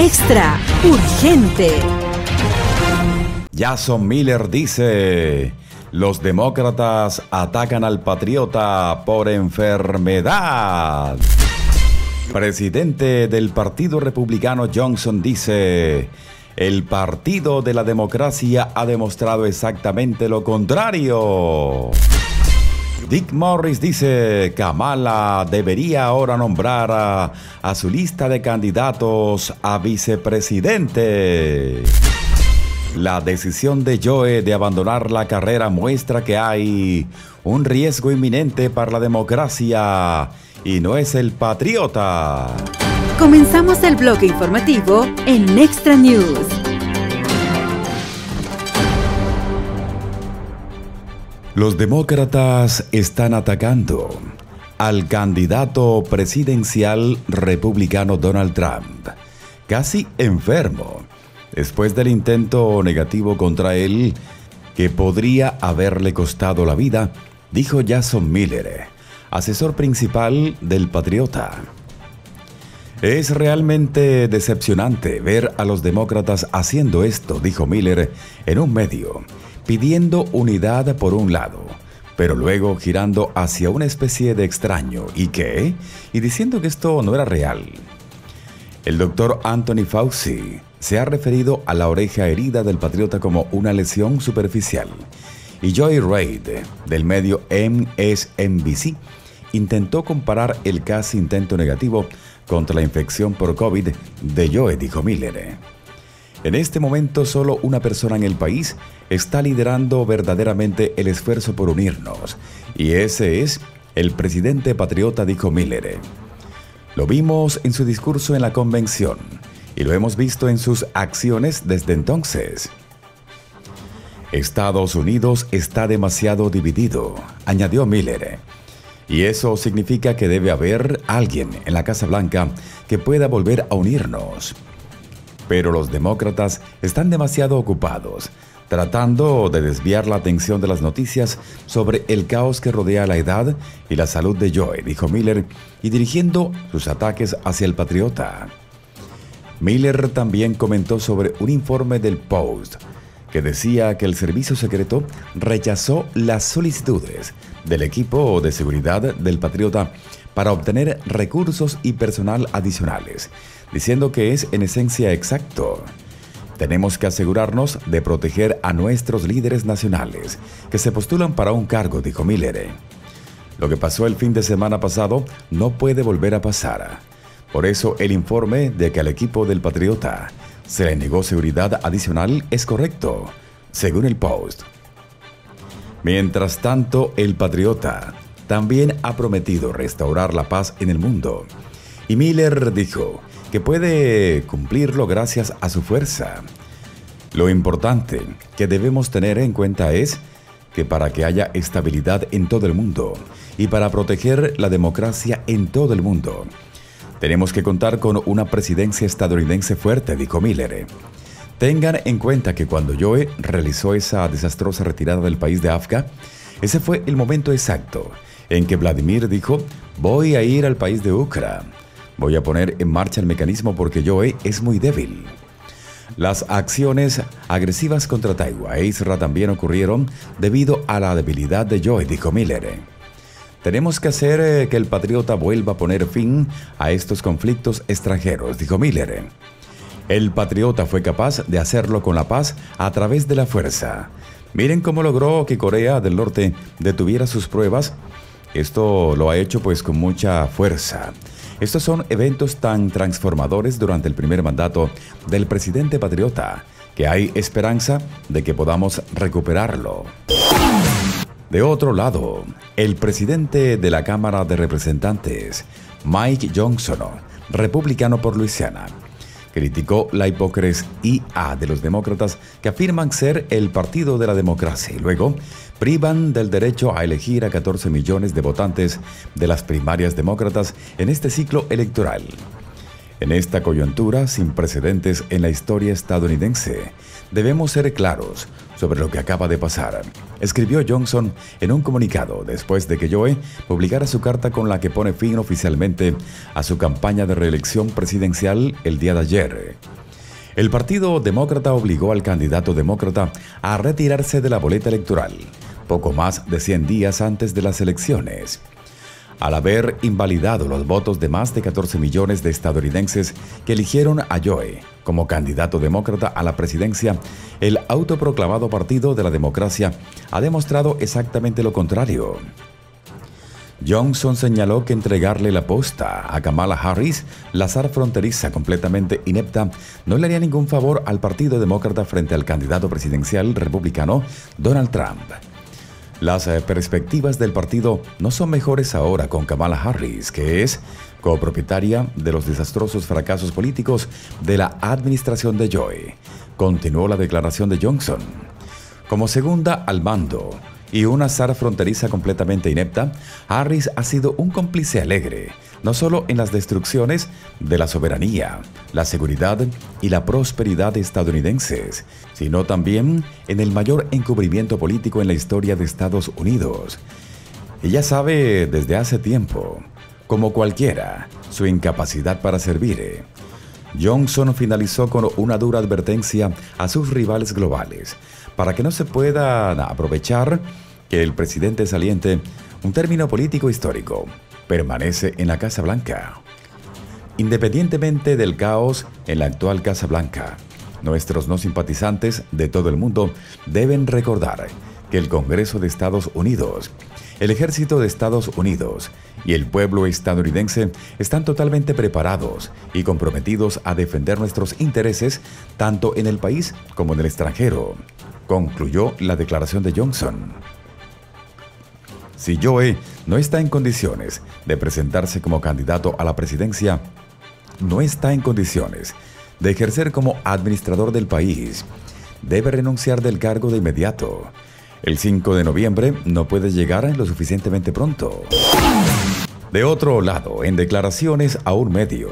Extra, urgente. Jason Miller dice, los demócratas atacan al patriota por enfermedad. Presidente del Partido Republicano Johnson dice, el Partido de la Democracia ha demostrado exactamente lo contrario. Dick Morris dice, Kamala debería ahora nombrar a, a su lista de candidatos a vicepresidente. La decisión de Joe de abandonar la carrera muestra que hay un riesgo inminente para la democracia y no es el patriota. Comenzamos el bloque informativo en Extra News. Los demócratas están atacando al candidato presidencial republicano Donald Trump, casi enfermo, después del intento negativo contra él que podría haberle costado la vida, dijo Jason Miller, asesor principal del Patriota. Es realmente decepcionante ver a los demócratas haciendo esto, dijo Miller en un medio, pidiendo unidad por un lado, pero luego girando hacia una especie de extraño. ¿Y qué? Y diciendo que esto no era real. El doctor Anthony Fauci se ha referido a la oreja herida del patriota como una lesión superficial. Y Joy Reid, del medio MSNBC, intentó comparar el casi intento negativo contra la infección por COVID de Joe, dijo Miller. En este momento solo una persona en el país está liderando verdaderamente el esfuerzo por unirnos, y ese es el presidente patriota, dijo Miller. Lo vimos en su discurso en la convención y lo hemos visto en sus acciones desde entonces. Estados Unidos está demasiado dividido, añadió Miller. Y eso significa que debe haber alguien en la Casa Blanca que pueda volver a unirnos. Pero los demócratas están demasiado ocupados tratando de desviar la atención de las noticias sobre el caos que rodea la edad y la salud de Joe, dijo Miller, y dirigiendo sus ataques hacia el patriota. Miller también comentó sobre un informe del Post que decía que el servicio secreto rechazó las solicitudes del equipo de seguridad del Patriota para obtener recursos y personal adicionales, diciendo que es en esencia exacto. Tenemos que asegurarnos de proteger a nuestros líderes nacionales que se postulan para un cargo, dijo Miller. Lo que pasó el fin de semana pasado no puede volver a pasar. Por eso el informe de que al equipo del Patriota se le negó seguridad adicional es correcto, según el Post. Mientras tanto, el Patriota también ha prometido restaurar la paz en el mundo. Y Miller dijo que puede cumplirlo gracias a su fuerza. Lo importante que debemos tener en cuenta es que para que haya estabilidad en todo el mundo y para proteger la democracia en todo el mundo, tenemos que contar con una presidencia estadounidense fuerte, dijo Miller. Tengan en cuenta que cuando Joe realizó esa desastrosa retirada del país de Afga, ese fue el momento exacto en que Vladimir dijo, voy a ir al país de Ucrania, voy a poner en marcha el mecanismo porque Joe es muy débil. Las acciones agresivas contra Taiwán e Israel también ocurrieron debido a la debilidad de Joe, dijo Miller. Tenemos que hacer eh, que el patriota vuelva a poner fin a estos conflictos extranjeros, dijo Miller. El patriota fue capaz de hacerlo con la paz a través de la fuerza. Miren cómo logró que Corea del Norte detuviera sus pruebas. Esto lo ha hecho pues con mucha fuerza. Estos son eventos tan transformadores durante el primer mandato del presidente patriota que hay esperanza de que podamos recuperarlo. De otro lado, el presidente de la Cámara de Representantes, Mike Johnson, republicano por Luisiana, criticó la hipocresía de los demócratas que afirman ser el partido de la democracia y luego privan del derecho a elegir a 14 millones de votantes de las primarias demócratas en este ciclo electoral. En esta coyuntura sin precedentes en la historia estadounidense, debemos ser claros sobre lo que acaba de pasar, escribió Johnson en un comunicado después de que Joe publicara su carta con la que pone fin oficialmente a su campaña de reelección presidencial el día de ayer. El Partido Demócrata obligó al candidato demócrata a retirarse de la boleta electoral, poco más de 100 días antes de las elecciones al haber invalidado los votos de más de 14 millones de estadounidenses que eligieron a Joe como candidato demócrata a la presidencia, el autoproclamado Partido de la Democracia ha demostrado exactamente lo contrario. Johnson señaló que entregarle la posta a Kamala Harris, la zar fronteriza completamente inepta, no le haría ningún favor al Partido Demócrata frente al candidato presidencial republicano Donald Trump. Las eh, perspectivas del partido no son mejores ahora con Kamala Harris, que es copropietaria de los desastrosos fracasos políticos de la administración de Joe. Continuó la declaración de Johnson. Como segunda al mando y una zar fronteriza completamente inepta, Harris ha sido un cómplice alegre no solo en las destrucciones de la soberanía, la seguridad y la prosperidad estadounidenses, sino también en el mayor encubrimiento político en la historia de Estados Unidos. Ella sabe desde hace tiempo, como cualquiera, su incapacidad para servir. Johnson finalizó con una dura advertencia a sus rivales globales para que no se puedan aprovechar que el presidente saliente, un término político histórico, permanece en la Casa Blanca. Independientemente del caos en la actual Casa Blanca, nuestros no simpatizantes de todo el mundo deben recordar que el Congreso de Estados Unidos, el Ejército de Estados Unidos y el pueblo estadounidense están totalmente preparados y comprometidos a defender nuestros intereses tanto en el país como en el extranjero, concluyó la declaración de Johnson. Si Joe no está en condiciones de presentarse como candidato a la presidencia, no está en condiciones de ejercer como administrador del país, debe renunciar del cargo de inmediato. El 5 de noviembre no puede llegar lo suficientemente pronto. De otro lado, en declaraciones a un medio,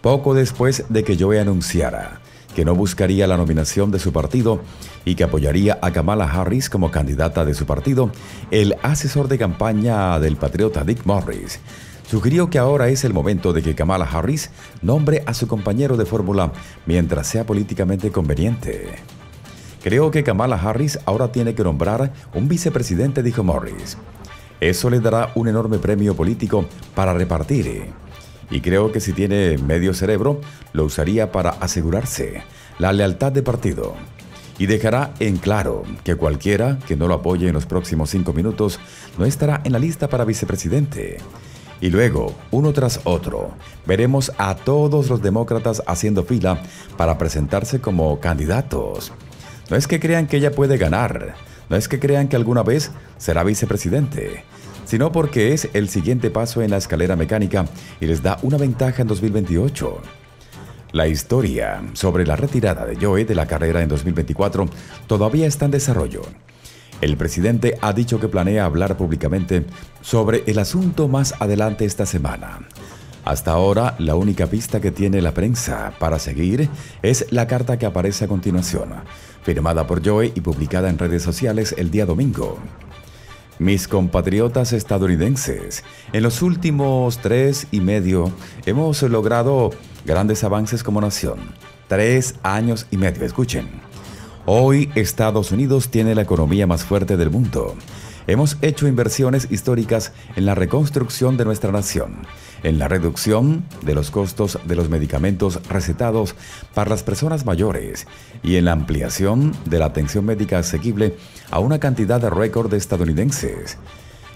poco después de que Joe anunciara que no buscaría la nominación de su partido y que apoyaría a Kamala Harris como candidata de su partido, el asesor de campaña del patriota Dick Morris sugirió que ahora es el momento de que Kamala Harris nombre a su compañero de fórmula mientras sea políticamente conveniente. Creo que Kamala Harris ahora tiene que nombrar un vicepresidente, dijo Morris. Eso le dará un enorme premio político para repartir y creo que si tiene medio cerebro, lo usaría para asegurarse la lealtad de partido. Y dejará en claro que cualquiera que no lo apoye en los próximos cinco minutos no estará en la lista para vicepresidente. Y luego, uno tras otro, veremos a todos los demócratas haciendo fila para presentarse como candidatos. No es que crean que ella puede ganar, no es que crean que alguna vez será vicepresidente sino porque es el siguiente paso en la escalera mecánica y les da una ventaja en 2028. La historia sobre la retirada de Joe de la carrera en 2024 todavía está en desarrollo. El presidente ha dicho que planea hablar públicamente sobre el asunto más adelante esta semana. Hasta ahora, la única pista que tiene la prensa para seguir es la carta que aparece a continuación, firmada por Joe y publicada en redes sociales el día domingo. Mis compatriotas estadounidenses, en los últimos tres y medio hemos logrado grandes avances como nación. Tres años y medio, escuchen. Hoy Estados Unidos tiene la economía más fuerte del mundo. Hemos hecho inversiones históricas en la reconstrucción de nuestra nación en la reducción de los costos de los medicamentos recetados para las personas mayores y en la ampliación de la atención médica asequible a una cantidad de récord de estadounidenses.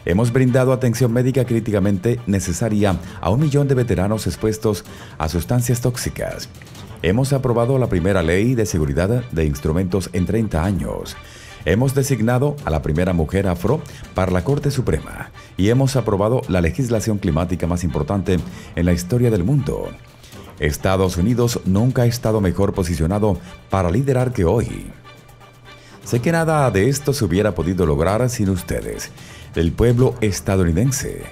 Hemos brindado atención médica críticamente necesaria a un millón de veteranos expuestos a sustancias tóxicas. Hemos aprobado la primera ley de seguridad de instrumentos en 30 años. Hemos designado a la primera mujer afro para la Corte Suprema y hemos aprobado la legislación climática más importante en la historia del mundo. Estados Unidos nunca ha estado mejor posicionado para liderar que hoy. Sé que nada de esto se hubiera podido lograr sin ustedes, el pueblo estadounidense.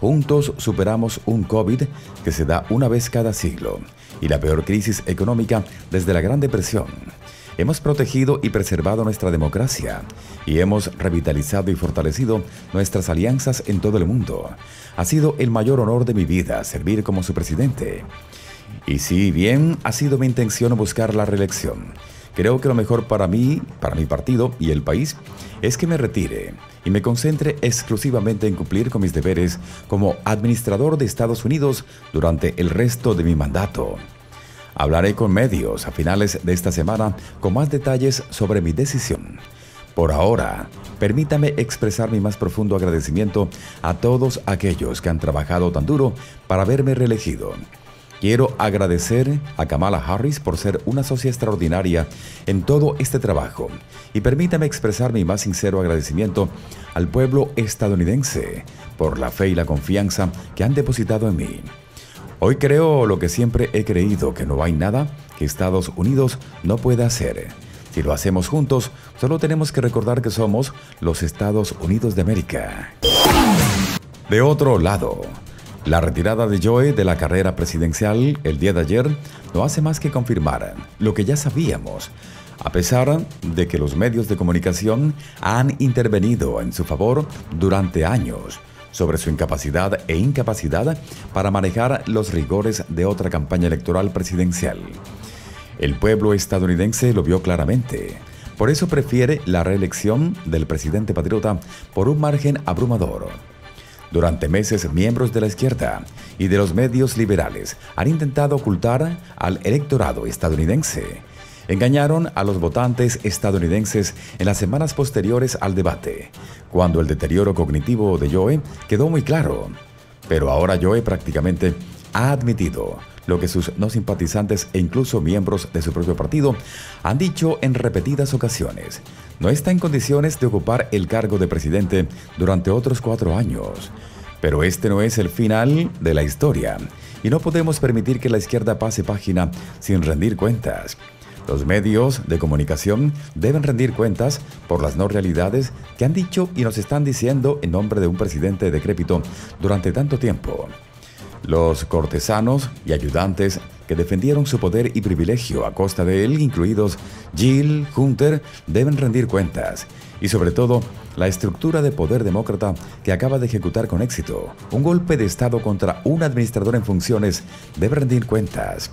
Juntos superamos un COVID que se da una vez cada siglo y la peor crisis económica desde la Gran Depresión. Hemos protegido y preservado nuestra democracia y hemos revitalizado y fortalecido nuestras alianzas en todo el mundo. Ha sido el mayor honor de mi vida servir como su presidente. Y si bien ha sido mi intención buscar la reelección, creo que lo mejor para mí, para mi partido y el país es que me retire y me concentre exclusivamente en cumplir con mis deberes como administrador de Estados Unidos durante el resto de mi mandato. Hablaré con medios a finales de esta semana con más detalles sobre mi decisión. Por ahora, permítame expresar mi más profundo agradecimiento a todos aquellos que han trabajado tan duro para verme reelegido. Quiero agradecer a Kamala Harris por ser una socia extraordinaria en todo este trabajo y permítame expresar mi más sincero agradecimiento al pueblo estadounidense por la fe y la confianza que han depositado en mí. Hoy creo lo que siempre he creído, que no hay nada que Estados Unidos no pueda hacer. Si lo hacemos juntos, solo tenemos que recordar que somos los Estados Unidos de América. De otro lado, la retirada de Joe de la carrera presidencial el día de ayer no hace más que confirmar lo que ya sabíamos, a pesar de que los medios de comunicación han intervenido en su favor durante años sobre su incapacidad e incapacidad para manejar los rigores de otra campaña electoral presidencial. El pueblo estadounidense lo vio claramente. Por eso prefiere la reelección del presidente patriota por un margen abrumador. Durante meses, miembros de la izquierda y de los medios liberales han intentado ocultar al electorado estadounidense engañaron a los votantes estadounidenses en las semanas posteriores al debate, cuando el deterioro cognitivo de Joe quedó muy claro. Pero ahora Joe prácticamente ha admitido lo que sus no simpatizantes e incluso miembros de su propio partido han dicho en repetidas ocasiones. No está en condiciones de ocupar el cargo de presidente durante otros cuatro años. Pero este no es el final de la historia y no podemos permitir que la izquierda pase página sin rendir cuentas. Los medios de comunicación deben rendir cuentas por las no realidades que han dicho y nos están diciendo en nombre de un presidente decrépito durante tanto tiempo. Los cortesanos y ayudantes que defendieron su poder y privilegio a costa de él, incluidos Jill, Hunter, deben rendir cuentas. Y sobre todo, la estructura de poder demócrata que acaba de ejecutar con éxito un golpe de Estado contra un administrador en funciones debe rendir cuentas.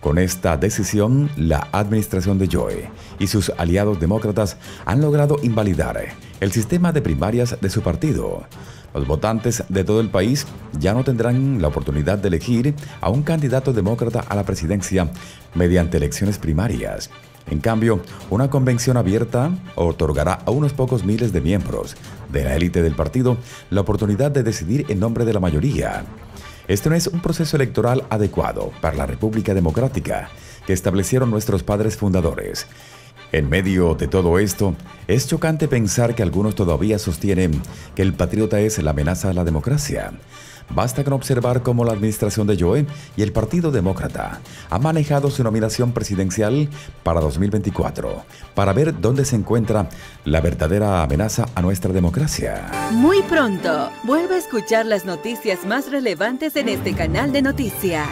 Con esta decisión, la administración de Joe y sus aliados demócratas han logrado invalidar el sistema de primarias de su partido. Los votantes de todo el país ya no tendrán la oportunidad de elegir a un candidato demócrata a la presidencia mediante elecciones primarias. En cambio, una convención abierta otorgará a unos pocos miles de miembros de la élite del partido la oportunidad de decidir en nombre de la mayoría. Este no es un proceso electoral adecuado para la República Democrática que establecieron nuestros padres fundadores. En medio de todo esto, es chocante pensar que algunos todavía sostienen que el patriota es la amenaza a la democracia. Basta con observar cómo la administración de Joe y el Partido Demócrata ha manejado su nominación presidencial para 2024 para ver dónde se encuentra la verdadera amenaza a nuestra democracia. Muy pronto, vuelve a escuchar las noticias más relevantes en este canal de noticias.